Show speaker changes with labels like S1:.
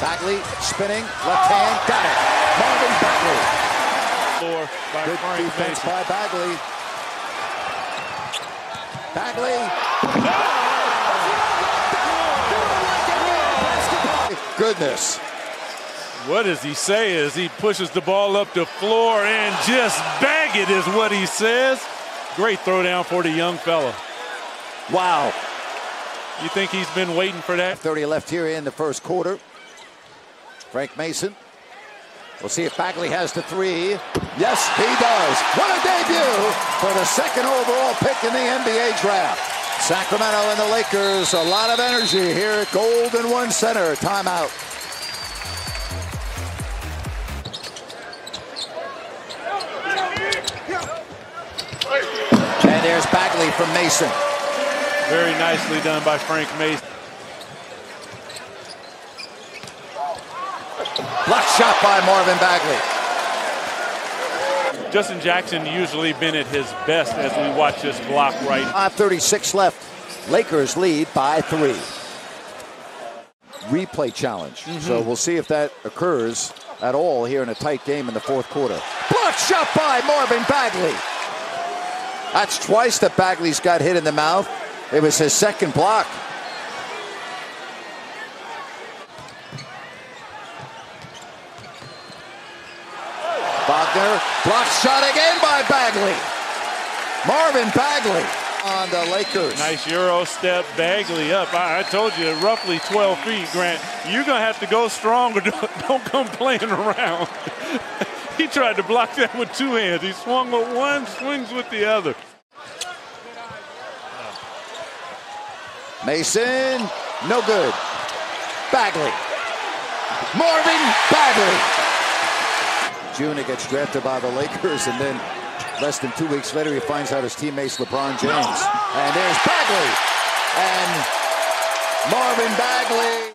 S1: Bagley spinning, left hand, got it. Marvin Bagley.
S2: By
S1: Good
S2: Frank
S1: defense
S2: Mason.
S1: by Bagley. Bagley. Oh! Goodness.
S2: What does he say as he pushes the ball up the floor and just bag it is what he says. Great throwdown for the young fella.
S1: Wow.
S2: You think he's been waiting for that?
S1: 30 left here in the first quarter. Frank Mason. We'll see if Bagley has the three. Yes, he does. What a debut for the second overall pick in the NBA draft. Sacramento and the Lakers, a lot of energy here at Golden One Center. Timeout. And there's Bagley from Mason.
S2: Very nicely done by Frank Mason.
S1: Block shot by Marvin Bagley.
S2: Justin Jackson usually been at his best as we watch this block right.
S1: 5.36 left. Lakers lead by three. Replay challenge. So mm-hmm. we'll see if that occurs at all here in a tight game in the fourth quarter. Block shot by Marvin Bagley. That's twice that Bagley's got hit in the mouth. It was his second block. Wagner, block shot again by Bagley. Marvin Bagley on the Lakers.
S2: Nice Euro step, Bagley up. I, I told you, roughly 12 feet, Grant. You're going to have to go strong or don't, don't come playing around. he tried to block that with two hands. He swung with one, swings with the other.
S1: Mason, no good. Bagley. Marvin Bagley. Juna gets drafted by the Lakers, and then less than two weeks later, he finds out his teammates LeBron James. And there's Bagley. And Marvin Bagley.